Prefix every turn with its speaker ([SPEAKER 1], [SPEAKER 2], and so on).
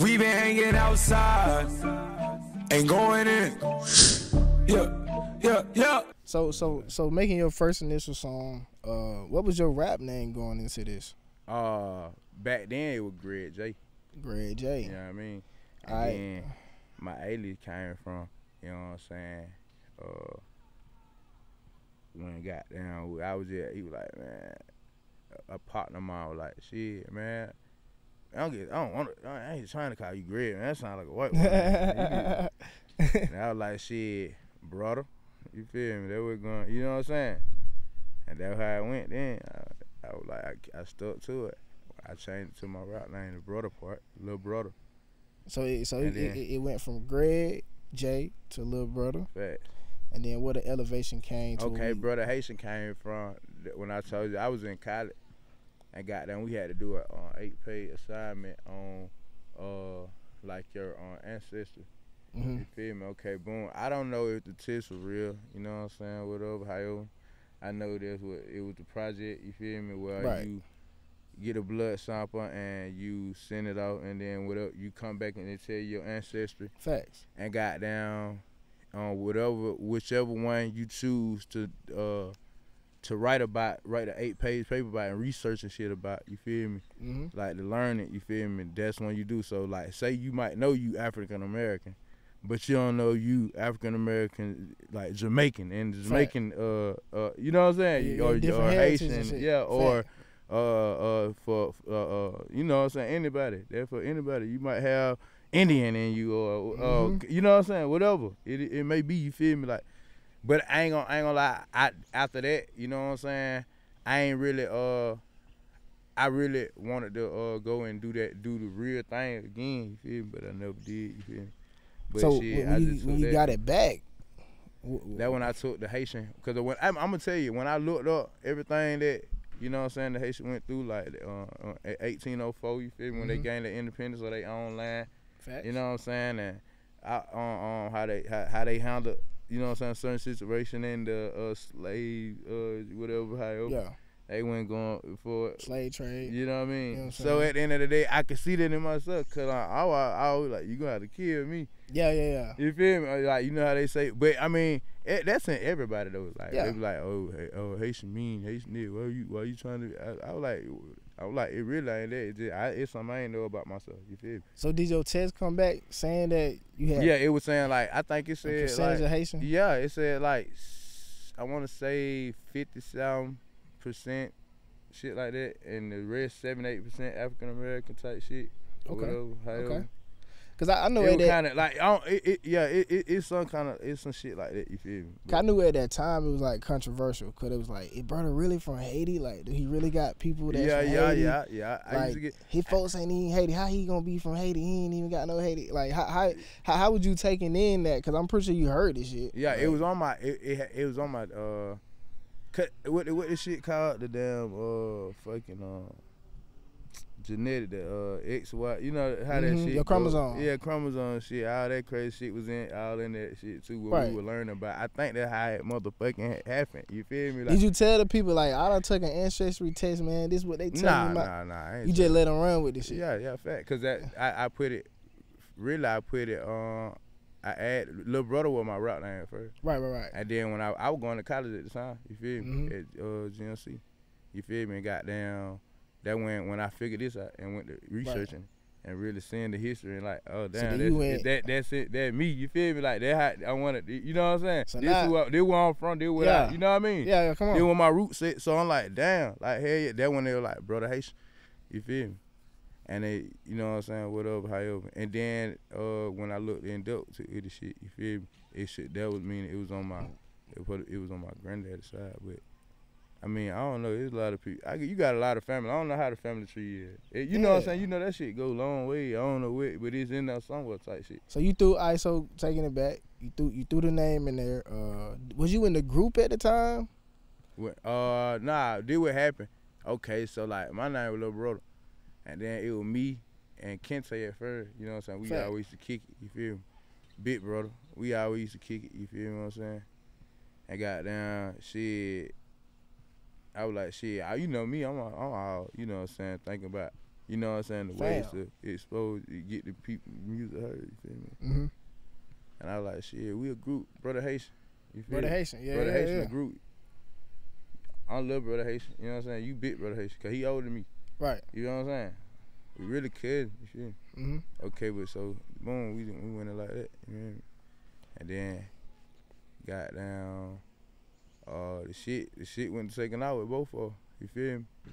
[SPEAKER 1] We been hanging outside, ain't going in. Yeah, yeah, yeah.
[SPEAKER 2] So so so making your first initial song, uh, what was your rap name going into this?
[SPEAKER 3] Uh, back then it was Greg J.
[SPEAKER 2] Greg J.
[SPEAKER 3] You know what I mean? And
[SPEAKER 2] Aight.
[SPEAKER 3] then my alias came from, you know what I'm saying? Uh, when it got down, I was just, he was like, man, a- a partner of mine was like, shit, man. I don't get, I don't want to, I ain't trying to call you Greg, man. That sound like a white one. and I was like, shit, brother. You feel me? That was going, you know what I'm saying? And that's how it went then. I, I was like, I, I stuck to it. I changed it to my rap name, the brother part, little brother.
[SPEAKER 2] so it, so it,
[SPEAKER 3] then-
[SPEAKER 2] it, it went from Greg J to Little Brother,
[SPEAKER 3] Fact.
[SPEAKER 2] and then what the elevation came to.
[SPEAKER 3] Okay, brother Haitian came from when I told you I was in college and got done. We had to do an uh, eight page assignment on uh like your uh, ancestry.
[SPEAKER 2] Mhm.
[SPEAKER 3] You feel me? Okay, boom. I don't know if the tips were real. You know what I'm saying? Whatever. However, I know that's what it was. The project. You feel me? Where
[SPEAKER 2] Right.
[SPEAKER 3] you get a blood sample and you send it out, and then whatever you come back and they tell you your ancestry
[SPEAKER 2] Facts.
[SPEAKER 3] and got down on whatever whichever one you choose to uh to write about write an eight page paper about and research and shit about you feel me?
[SPEAKER 2] Hmm
[SPEAKER 3] like to learn it you feel me? That's when you do. So like say you might know you african american but you don't know you african american like jamaican and jamaican uh uh you know what i'm saying?
[SPEAKER 2] Yeah,
[SPEAKER 3] or, or
[SPEAKER 2] heritage
[SPEAKER 3] haitian yeah or uh uh for uh, uh you know what I'm saying? Anybody. There for anybody. You might have Indian in you or uh
[SPEAKER 2] Mhm.
[SPEAKER 3] you know what I'm saying? Whatever. It it may be you feel me? Like but I ain't gonna I ain't gonna lie I after that you know what I'm saying? I ain't really uh I really wanted to uh go and do that do the real thing again you feel me? But I never did you feel me? But
[SPEAKER 2] so
[SPEAKER 3] shit
[SPEAKER 2] when
[SPEAKER 3] I
[SPEAKER 2] you,
[SPEAKER 3] just
[SPEAKER 2] when you got it back,
[SPEAKER 3] That when I took the Haitian, because when I'm, I'm gonna tell you, when I looked up everything that you know what I'm saying the Haitian went through, like uh, uh, 1804, you feel me, when they
[SPEAKER 2] Mhm.
[SPEAKER 3] gained their independence or their own land,
[SPEAKER 2] Facts.
[SPEAKER 3] you know what I'm saying, and I, um, um, how they how, how they handled, you know what I'm saying, certain situation in the uh, slave, uh, whatever, however,
[SPEAKER 2] yeah,
[SPEAKER 3] they went going for
[SPEAKER 2] slave trade.
[SPEAKER 3] You know what I mean?
[SPEAKER 2] You know what
[SPEAKER 3] so at the end of the day, I could see that in myself, cause I, I, wa- I was like, you gonna have to kill me.
[SPEAKER 2] Yeah, yeah, yeah.
[SPEAKER 3] You feel me? Like you know how they say, but I mean it, that's in everybody though. Like
[SPEAKER 2] Yeah.
[SPEAKER 3] they be like, oh, hey, oh, Haitian mean, Haitian this. Why you, why you trying to? I, I was like, I was like, it really ain't that. It's, just, I, it's something I ain't know about myself. You feel me?
[SPEAKER 2] So did your test come back saying that you had
[SPEAKER 3] Yeah, it was saying like I think it said
[SPEAKER 2] percentage
[SPEAKER 3] like,
[SPEAKER 2] of Haitian?
[SPEAKER 3] yeah, it said like I want to say fifty seven percent shit like that, and the rest seven eight percent African American type shit.
[SPEAKER 2] Okay,
[SPEAKER 3] Whatever,
[SPEAKER 2] okay. Cause I, I know
[SPEAKER 3] It kind of like I don't. It, it, yeah, it, it, it's some kind of it's some shit like that. You feel me?
[SPEAKER 2] I knew at that time it was like controversial because it was like, "Is brother really from Haiti? Like, do he really got people that?
[SPEAKER 3] yeah, yeah,
[SPEAKER 2] Haiti?
[SPEAKER 3] yeah, yeah. I
[SPEAKER 2] Like,
[SPEAKER 3] used to get
[SPEAKER 2] his folks ain't even Haiti. How he gonna be from Haiti? He ain't even got no Haiti. Like, how how how, how would you taking in that? Because I'm pretty sure you heard this shit.
[SPEAKER 3] yeah. It was on my it, it, it was on my uh, cut what what this shit called the damn uh fucking uh genetic the uh X Y. You know how that
[SPEAKER 2] Mhm,
[SPEAKER 3] shit
[SPEAKER 2] your chromosome.
[SPEAKER 3] Yeah, chromosome shit. All that crazy shit was in all in that shit too. What
[SPEAKER 2] Right.
[SPEAKER 3] we were learning about. I think that's how it motherfucking happened. You feel me?
[SPEAKER 2] Did you tell the people like I done took an ancestry test, man? This what they tell
[SPEAKER 3] nah,
[SPEAKER 2] me about.
[SPEAKER 3] nah, nah.
[SPEAKER 2] You just let them run with this shit.
[SPEAKER 3] Yeah, yeah, fact. Cause that I, I put it, really I put it on. I add little brother was my route name first,
[SPEAKER 2] Right, right, right.
[SPEAKER 3] and then when I I was going to college at the time, you feel me?
[SPEAKER 2] Mhm.
[SPEAKER 3] At uh, GNC, you feel me? And got down. That when when I figured this out and went to researching and really seeing the history and like, oh damn,
[SPEAKER 2] then
[SPEAKER 3] that's,
[SPEAKER 2] went-
[SPEAKER 3] that that's it, that me. You feel me? Like that I wanted. You know what I'm saying?
[SPEAKER 2] So
[SPEAKER 3] this
[SPEAKER 2] now-
[SPEAKER 3] who I, this where I'm from. This where
[SPEAKER 2] Yeah.
[SPEAKER 3] I, you know what I mean?
[SPEAKER 2] Yeah, yeah, come on.
[SPEAKER 3] when my roots at, so I'm like, damn, like hell yeah. That when they were like, brother Haitian, you feel me? And they, you know what I'm saying, whatever, however. And then uh, when I looked in depth to it, the shit, you feel me? It shit that was meaning it was on my, it, put, it was on my granddad's side. But I mean, I don't know. There's a lot of people. I, you got a lot of family. I don't know how the family tree is. It- you know what I'm saying? You know that shit go a long way. I don't know where, but it's in there somewhere type shit.
[SPEAKER 2] So you threw ISO taking it back. You threw you threw the name in there. Uh, was you in the group at the time?
[SPEAKER 3] When, uh, nah, did what happened? Okay, so like my name was Little Brother, and then it was me and Kente at first. You know what I'm saying? We
[SPEAKER 2] Fact.
[SPEAKER 3] always used to kick it. You feel me? Big brother, we always used to kick it. You feel me? What I'm saying? And got down shit. I was like shit. I, you know me. I'm all, I'm all you know what I'm saying thinking about You know what I'm saying? The ways
[SPEAKER 2] Fam.
[SPEAKER 3] to expose, get the people music heard. You feel me?
[SPEAKER 2] Mm-hmm.
[SPEAKER 3] And I was like, shit, we a group, brother Haitian. You feel
[SPEAKER 2] Brother
[SPEAKER 3] me?
[SPEAKER 2] Haitian, yeah,
[SPEAKER 3] brother
[SPEAKER 2] yeah,
[SPEAKER 3] Haitian
[SPEAKER 2] yeah.
[SPEAKER 3] a group. I'm little brother Haitian. You know what I'm saying? You big brother Haitian, cause he older than me.
[SPEAKER 2] Right.
[SPEAKER 3] You know what I'm saying? We really could. You feel me?
[SPEAKER 2] Mm-hmm.
[SPEAKER 3] Okay, but so boom, we we went in like that. You know what I mean? And then got down. Uh, the shit, the shit went taken out with both of. You feel me?